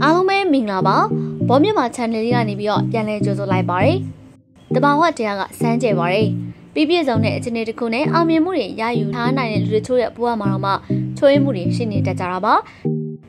အားလုံးပဲမင်္ဂလာပါဘောမြမ channel လေးကနေပြီးတော့ပြန်လည်ကြိုဆိုလိုက်ပါရယ်တဘာဝတရားကစမ်းကြယ်ပါရယ်ပြည့်ပြည့်စုံတဲ့အခြေအနေတစ်ခုနဲ့အောင်မြင်မှုတွေရယူထားနိုင်တဲ့လူတွေချို့ရဲ့ဘဝမှာတော့မှချွေးမှုတွေရှိနေတတ်ကြတာပါ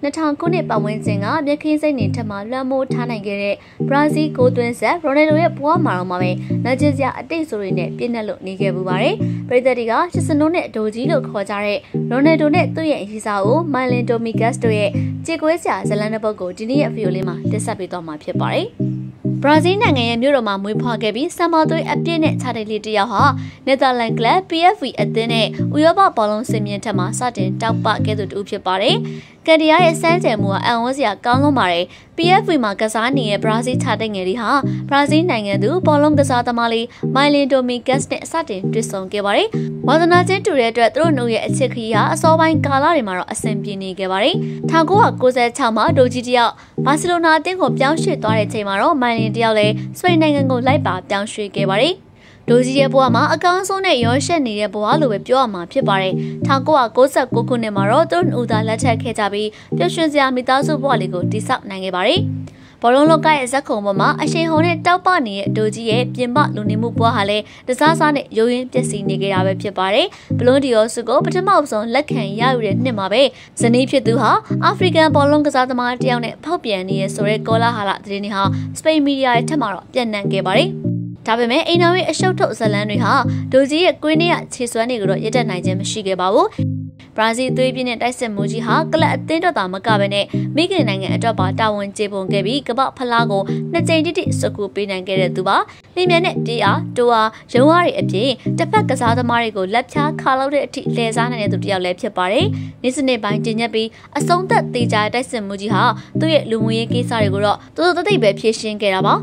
2000ခုနှစ်ပတ်ဝန်းကျင်ကမြခင်းစိတ်နေထက်မှလွှမ်းမိုးထားနိုင်ခဲ့တဲ့ဘရာဇီးကိုသွင်းဆက်ရိုနယ်ဒိုရဲ့ဘဝမှာတော့မှပဲလက်ကျစရာအတိတ်ဆိုတွေနဲ့ပြည့်နှက်လို့နေခဲ့ပူပါတယ်။ပရိသတ်တွေကချစ်စနိုးနဲ့ဒိုဂျီလို့ခေါ်ကြတဲ့ရိုနယ်ဒိုနဲ့သူ့ရဲ့အရေးစားကိုမိုင်လင်တိုမီဂတ်တို့ရဲ့ကြေကွဲစရာဇလန်တဲ့ပုတ်ကိုဒီနေ့ရဲ့ဗီဒီယိုလေးမှာတက်ဆက်ပေးသွားမှာဖြစ်ပါတယ်။ဘရာဇီးနိုင်ငံရဲ့မြို့တော်မှာမွေးဖွားခဲ့ပြီးဆမ်မာသွေးအပြည့်နဲ့ခြားတဲ့လေးတစ်ယောက်ဟာနယ်သာလန်ကလပ် PFV အသင်းနဲ့ဥရောပဘောလုံးစင်မြင့်ထက်မှစတင်တောက်ပခဲ့သူတူဖြစ်ပါတယ်။ ကန်ဒီယာရဲ့စမ်းကြယ်မှုကအံ့ဩစရာကောင်းလွန်ပါတယ်။ PFV မှာကစားနေတဲ့ဘရာဇီးခြားတဲ့ငယ်လေးဟာဘရာဇီးနိုင်ငံသူဘောလုံးကစားသမားလေးမိုင်လင်တိုမီဂတ်နဲ့စတင်တွေ့ဆုံခဲ့ပါတယ်။ဝါသနာချင်းတူတဲ့အတွက်သူတို့နှုတ်ရဲ့အချစ်ခရီးဟာအစောပိုင်းကာလတွေမှာတော့အဆင်ပြေနေခဲ့ပါတယ်။1996မှာဒိုဂျီတယောက်ဘာစီလိုနာအသင်းကိုပြောင်းရွှေ့သွားတဲ့ချိန်မှာတော့မိုင်လင်တယောက်လည်းစပိန်နိုင်ငံကိုလိုက်ပါပြောင်းရွှေ့ခဲ့ပါတယ်။ ဒိုဂျီရဲ့ဘဝမှာအကောင်းဆုံးနဲ့ရောရှက်နေတဲ့ဘဝလိုပဲပြောရမှာဖြစ်ပါတယ်။1996ခုနှစ်မှာတော့သူတို့ဦးသားလက်ထပ်ခဲ့ကြပြီးပျော်ရွှင်စရာမိသားစုဘဝလေးကိုတည်ဆောက်နိုင်ခဲ့ပါတယ်။ဘောလုံးလောကရဲ့ဇက်ခုံပေါ်မှာအရှိန်ဟုန်နဲ့တောက်ပနေတဲ့ဒိုကြီးရဲ့ပြင်ပလူနေမှုဘဝဟာလည်းတစားစားနဲ့ရိုးရင်းပျက်စီးနေကြတာပဲဖြစ်ပါတယ်။ဘလွန်ဒီယောစုကိုပထမဆုံးလက်ခံရယူတဲ့နှစ်မှာပဲဇနီးဖြစ်သူဟာအာဖရိကန်ဘောလုံးကစားသမားတယောက်နဲ့ဖောက်ပြန်နေရဆိုတဲ့ကောလာဟာလသတင်းတွေဟာစပိန်မီဒီယာရဲ့ထက်မှာတော့ပြန့်နှံ့ခဲ့ပါတယ်။ ဒါပေမဲ့အိမ်တော်ရဲ့အရှုပ်ထုတ်ဇလန်းတွေဟာဒိုဂျီရဲ့ကွင်းထဲကခြေစွမ်းတွေကိုတော့ရတက်နိုင်ခြင်းမရှိခဲ့ပါဘူးဘရာဇီးသွေးပြင်းတဲ့တိုက်စစ်မှုကြီးဟာကလပ်အသင်းတော်သာမကဘဲနဲ့မိခင်နိုင်ငံအတွက်ပါတာဝန်ကျေပွန်ခဲ့ပြီးကပဖလားကိုနှစ်ကြိမ်တိတိစကူပေးနိုင်ခဲ့တဲ့သူပါလင်းမြန်တဲ့တေးအားတိုးအားရုံးအားတွေအပြင်တစ်ဖက်ကစားသမားတွေကိုလက်ဖြားခါလောက်တဲ့အထိလှည့်စားနိုင်တဲ့သူတစ်ယောက်လည်းဖြစ်ပါတယ်နေ့စနစ်ပိုင်းတင်ညက်ပြီးအဆုံးသက်သေးကြတဲ့တိုက်စစ်မှုကြီးဟာသူ့ရဲ့လူမှုရေးကိစ္စတွေကိုတော့တိုးတိုးတိတ်ပဲဖြေရှင်းခဲ့တာပါ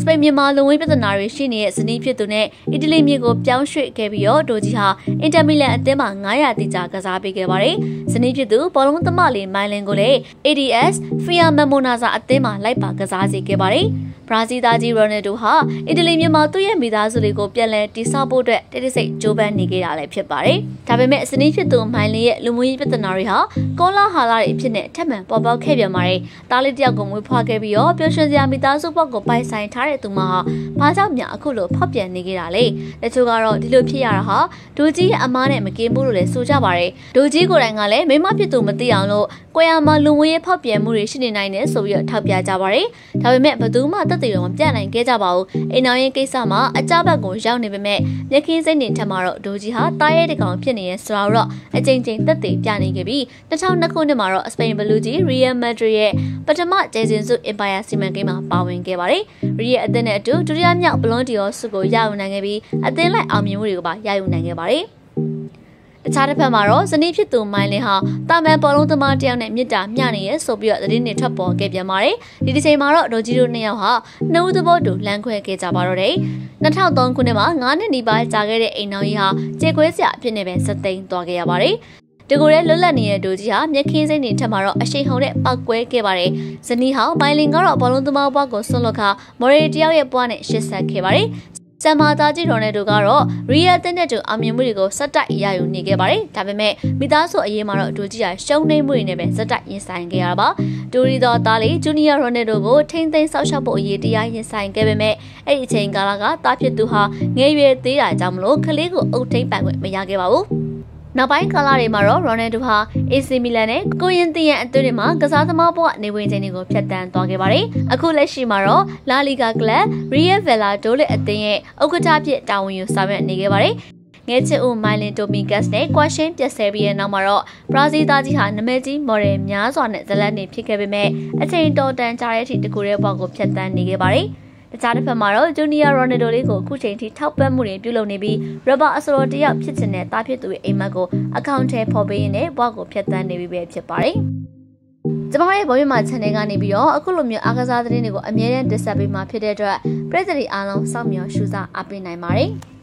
စပိန်မြန်မာလုံဝေးပြဿနာတွေရှိနေတဲ့ဇနီးဖြစ်သူနဲ့အီတလီမြေကိုပြောင်းရွှေ့ခဲ့ပြီးတော့ဒိုဂျီဟာအင်တာမီလန်အသင်းမှာ900တိကျကစားပေးခဲ့ပါတယ်။ဇနီးဖြစ်သူဘောလုံးသမားလေးမိုင်လင်ကိုလည်း ADS Fia Memonaza အသင်းမှာလိုက်ပါကစားစေခဲ့ပါတယ်။ဘရာဇီးသားကြီးရိုနယ်ဒိုဟာအီတလီမြန်မာသူ့ရဲ့မိသားစုလေးကိုပြန်လည်တည်ဆောက်ဖို့အတွက်တိတိစိတ်ကြိုးပမ်းနေခဲ့တာလည်းဖြစ်ပါတယ်။ဒါပေမဲ့စနီးဖြစ်သူမိုင်လင်းရဲ့လူမှုရေးပြဿနာတွေဟာကောလာဟာလာတွေအဖြစ်နဲ့ထပ်မံပေါ်ပေါက်ခဲ့ပြန်ပါတယ်။တားလေးတယောက်ကိုမွေးဖွားခဲ့ပြီးတော့ပျော်ရွှင်စရာမိသားစုဘက်ကိုပိုင်ဆိုင်ထားတဲ့သူမဟာဘာကြောင့်များအခုလိုဖောက်ပြန်နေခဲ့တာလဲ။တချို့ကတော့ဒီလိုဖြစ်ရတာဟာဒိုကြီးရဲ့အမားနဲ့မကင်းဘူးလို့လည်းဆိုကြပါတယ်။ဒိုကြီးကိုယ်တိုင်ကလည်းမိမဖြစ်သူမသိအောင်လို့ကိုရမှာလူဝင်ရေးဖောက်ပြန်မှုတွေရှိနေနိုင်တယ်ဆိုပြီးတော့ထောက်ပြကြပါတယ်။ဒါပေမဲ့ဘသူမှတက်တည်တော့မပြတ်နိုင်ခဲ့ကြပါဘူး။အိမ်တော်ရင်ကိစ္စမှာအကြဘက်ကိုရောက်နေပေမဲ့မြခင်းစိတ်နေထက်မှာတော့ဒိုကြီးဟာတားရဲတကောင်ဖြစ်နေရဆိုတာတော့အကြိမ်ကြိမ်တက်တည်ပြနေခဲ့ပြီး2002ခုနှစ်မှာတော့စပိန်ဘလူးကြီး Real Madrid ရဲ့ပထမဂျေဇင်စု Empire စီမံကိန်းမှာပါဝင်ခဲ့ပါတယ်။ Real အသင်းနဲ့အတူဒုတိယမြောက်ဘလွန်ဒီယောဆုကိုရယူနိုင်ခဲ့ပြီးအသင်းလိုက်အောင်မြင်မှုတွေကိုပါရယူနိုင်ခဲ့ပါတယ်။တခြားတစ်ဖက်မှာတော့ဇနီးဖြစ်သူမိုင်လင်ဟာတာမန်ပေါ်လုံးသမားတယောက်နဲ့မြစ်တာမျှနေရဲဆိုပြီးတော့သတင်းတွေထွက်ပေါ်ခဲ့ပြန်ပါတယ်ဒီဒီချိန်မှာတော့ဒေါ်ကြီးတို့နှစ်ယောက်ဟာနှုတ်သဘောတူလမ်းခွဲခဲ့ကြပါတော့တယ်2003ခုနှစ်မှာ9နှစ်နီးပါးကြာခဲ့တဲ့အိမ်တော်ကြီးဟာကြေခွဲစရာအဖြစ်နဲ့ပဲစသိမ်းသွားခဲ့ရပါတယ် တကူရဲလွတ်လပ်နေတဲ့ဒိုကြီးဟာမျက်ခင်းစိမ့်နေထက်မှာတော့အရှိန်ဟုန်နဲ့ပောက်ကွဲခဲ့ပါတယ်။ဇနီးဟောင်းဘိုင်လင်ကတော့ဘောလုံးသမားဘွားကိုဆွန့်လွတ်ခါမော်ရီတယောက်ရဲ့ဘွားနဲ့ရှစ်ဆက်ခဲ့ပါတယ်ဆမ်မာသားကြီးတော်နယ်တို့ကတော့ရီယာတင်းတဲ့တူအမြင်မှုတွေကိုစက်တိုက်ရယူနေခဲ့ပါတယ်။ဒါပေမဲ့မိသားစုအရေးမှာတော့ဒူကြီးကရှုံးနေမှုတွေနဲ့ပဲစက်တိုက်ရင်ဆိုင်ခဲ့ရတာပါ။ဒူရီတော်သားလေးဂျူနီယာရိုနယ်ဒိုကိုထိမ့်သိမ်းဆောက်ရှောက်ဖို့အရေးတရားရင်ဆိုင်ခဲ့ပေမဲ့အဲ့ဒီအချိန်ကာလကတားဖြစ်သူဟာငယ်ရွယ်သေးတာကြောင့်မလို့ကလေးကိုအုပ်ထိန်ပန်ခွင့်မရခဲ့ပါဘူး။ နောက်ပိုင်းကာလတွေမှာတော့ရိုနယ်ဒိုဟာ AC မီလန်နဲ့ကိုရင်တီယန်အသင်းတွေမှာကစားသမားဘဝနေဝင်ချိန်တွေကိုဖြတ်တန်းသွားခဲ့ပါတယ်။အခုလက်ရှိမှာတော့လာလီဂါကလပ် Real Valladolid အသင်းရဲ့ဥက္ကဋ္ဌဖြစ်တာဝန်ယူဆောင်ရွက်နေခဲ့ပါတယ်။ငဲချစ်ဦးမိုင်လင်တိုမီဂတ်နဲ့ကွာရှင်းပြက်ဆဲပြီးတဲ့နောက်မှာတော့ဘရာဇီးသားကြီးဟာနမဲကြီးမော်ဒယ်များစွာနဲ့ဇလတ်နေဖြစ်ခဲ့ပေမဲ့အချိန်တော်တန်ကြာတဲ့အထိတကူတဲ့ဘဝကိုဖျက်ဆီးနေခဲ့ပါတယ်။ တခြားတစ်ဖက်မှာတော့ဂျူနီယာရိုနယ်ဒိုလေးကိုအခုချိန်ထိထောက်ပံ့မှုတွေပြုလုပ်နေပြီးရဘာအစရောတယောက်ဖြစ်ချင်တဲ့တားဖြစ်သူရဲ့အိမ်မက်ကိုအကောင့်ထဲပေါ်ပေးရင်းနဲ့ဘွားကိုဖျက်ဆီးနေပြီပဲဖြစ်ပါတယ်။ကျမရဲ့ဘောရမ channel ကနေပြီးတော့အခုလိုမျိုးအားကစားသတင်းတွေကိုအမြဲတမ်းတင်ဆက်ပေးမှာဖြစ်တဲ့အတွက်ပရိသတ်တွေအားလုံးစောင့်မျှော်ရှုစားအားပေးနိုင်ပါတယ်။